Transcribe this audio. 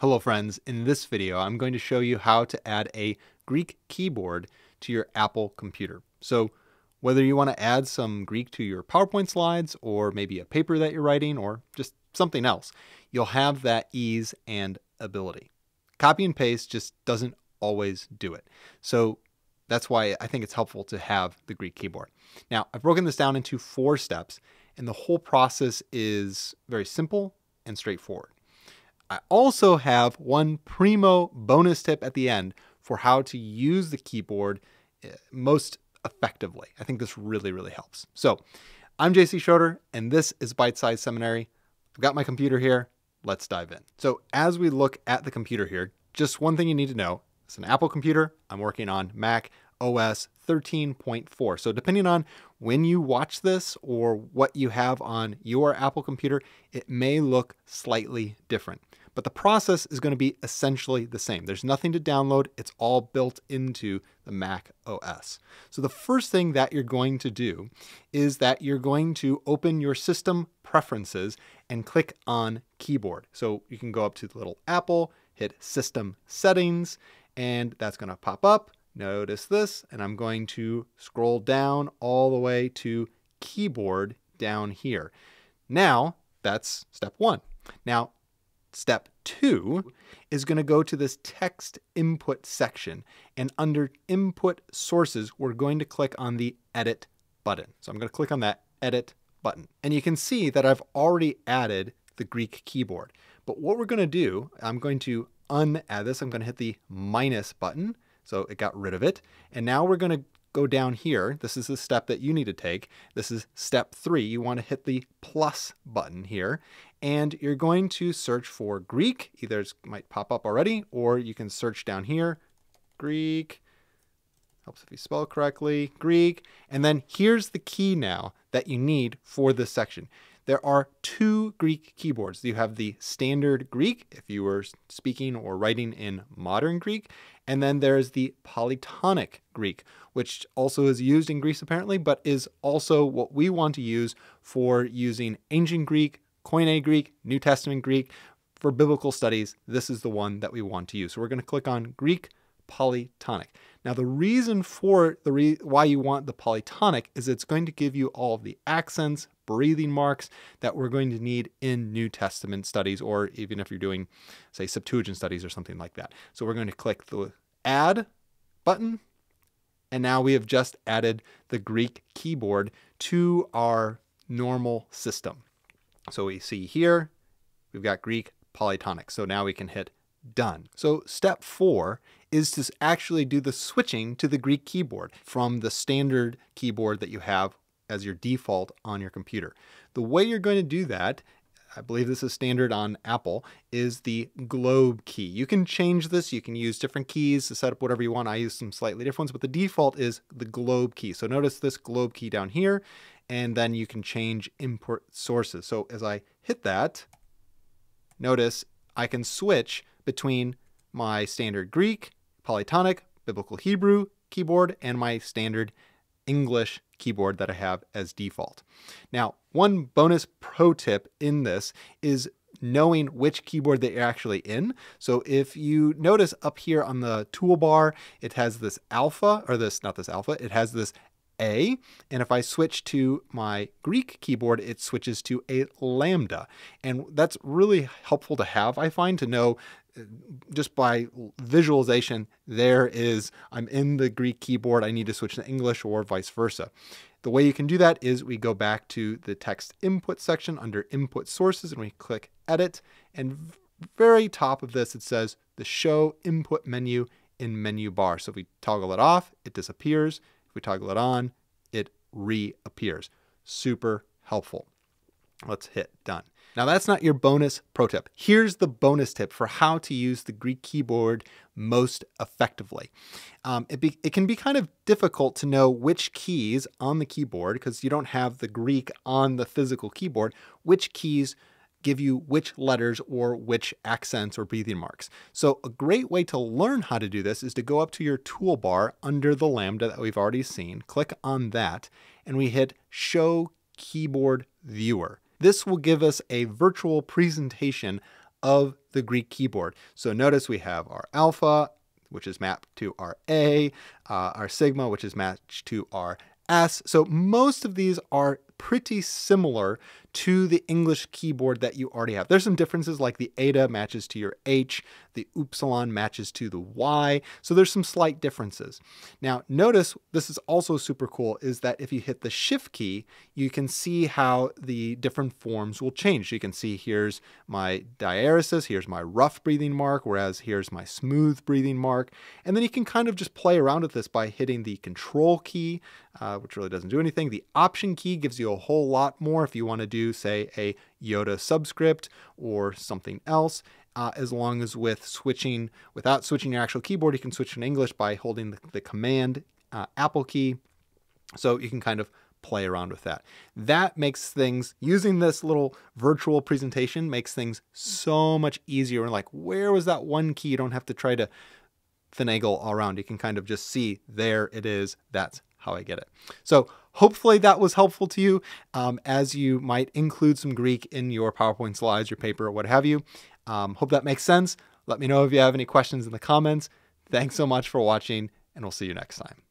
Hello friends, in this video I'm going to show you how to add a Greek keyboard to your Apple computer. So whether you want to add some Greek to your PowerPoint slides or maybe a paper that you're writing or just something else, you'll have that ease and ability. Copy and paste just doesn't always do it. So that's why I think it's helpful to have the Greek keyboard. Now, I've broken this down into four steps, and the whole process is very simple and straightforward. I also have one primo bonus tip at the end for how to use the keyboard eh, most effectively. I think this really, really helps. So I'm JC Schroeder, and this is Bite Size Seminary. I've got my computer here. Let's dive in. So as we look at the computer here, just one thing you need to know. It's an Apple computer. I'm working on Mac OS 13.4. So depending on when you watch this or what you have on your Apple computer, it may look slightly different but the process is going to be essentially the same. There's nothing to download. It's all built into the Mac OS. So the first thing that you're going to do is that you're going to open your system preferences and click on keyboard. So you can go up to the little Apple, hit system settings, and that's going to pop up. Notice this, and I'm going to scroll down all the way to keyboard down here. Now, that's step one. Now, Step two is going to go to this text input section. And under input sources, we're going to click on the edit button. So I'm going to click on that edit button. And you can see that I've already added the Greek keyboard. But what we're going to do, I'm going to unadd this. I'm going to hit the minus button. So it got rid of it. And now we're going to go down here. This is the step that you need to take. This is step three. You want to hit the plus button here and you're going to search for Greek. Either it might pop up already or you can search down here, Greek. Helps if you spell correctly, Greek. And then here's the key now that you need for this section. There are two Greek keyboards. You have the standard Greek, if you were speaking or writing in modern Greek, and then there's the polytonic Greek, which also is used in Greece apparently, but is also what we want to use for using ancient Greek, Koine Greek, New Testament Greek. For biblical studies, this is the one that we want to use. So we're going to click on Greek polytonic. Now, the reason for the re why you want the polytonic is it's going to give you all of the accents, breathing marks that we're going to need in New Testament studies, or even if you're doing, say, Septuagint studies or something like that. So we're going to click the Add button, and now we have just added the Greek keyboard to our normal system. So we see here, we've got Greek polytonic. So now we can hit done. So step four is to actually do the switching to the Greek keyboard from the standard keyboard that you have as your default on your computer. The way you're going to do that, I believe this is standard on Apple, is the globe key. You can change this. You can use different keys to set up whatever you want. I use some slightly different ones, but the default is the globe key. So notice this globe key down here, and then you can change input sources. So as I hit that, notice I can switch between my standard Greek, Polytonic, Biblical Hebrew keyboard, and my standard English keyboard that I have as default. Now, one bonus pro tip in this is knowing which keyboard that you're actually in. So if you notice up here on the toolbar, it has this alpha, or this, not this alpha, it has this a. And if I switch to my Greek keyboard, it switches to a lambda. And that's really helpful to have, I find, to know uh, just by visualization, there is, I'm in the Greek keyboard, I need to switch to English or vice versa. The way you can do that is we go back to the text input section under input sources and we click edit. And very top of this, it says the show input menu in menu bar. So if we toggle it off, it disappears. If we toggle it on, it reappears. Super helpful. Let's hit done. Now that's not your bonus pro tip. Here's the bonus tip for how to use the Greek keyboard most effectively. Um, it, be, it can be kind of difficult to know which keys on the keyboard, because you don't have the Greek on the physical keyboard, which keys give you which letters or which accents or breathing marks. So a great way to learn how to do this is to go up to your toolbar under the Lambda that we've already seen, click on that, and we hit Show Keyboard Viewer. This will give us a virtual presentation of the Greek keyboard. So notice we have our alpha, which is mapped to our A, uh, our sigma, which is matched to our S. So most of these are pretty similar to the English keyboard that you already have. There's some differences like the eta matches to your H, the upsilon matches to the Y. So there's some slight differences. Now notice this is also super cool is that if you hit the shift key, you can see how the different forms will change. You can see here's my diaeresis, here's my rough breathing mark, whereas here's my smooth breathing mark. And then you can kind of just play around with this by hitting the control key, uh, which really doesn't do anything. The option key gives you a whole lot more if you want to do, say, a iota subscript or something else. Uh, as long as with switching, without switching your actual keyboard, you can switch in English by holding the, the command uh, Apple key. So you can kind of play around with that. That makes things, using this little virtual presentation makes things so much easier. And like, where was that one key? You don't have to try to finagle all around. You can kind of just see there it is. That's how I get it. So hopefully that was helpful to you um, as you might include some Greek in your PowerPoint slides, your paper, or what have you. Um, hope that makes sense. Let me know if you have any questions in the comments. Thanks so much for watching, and we'll see you next time.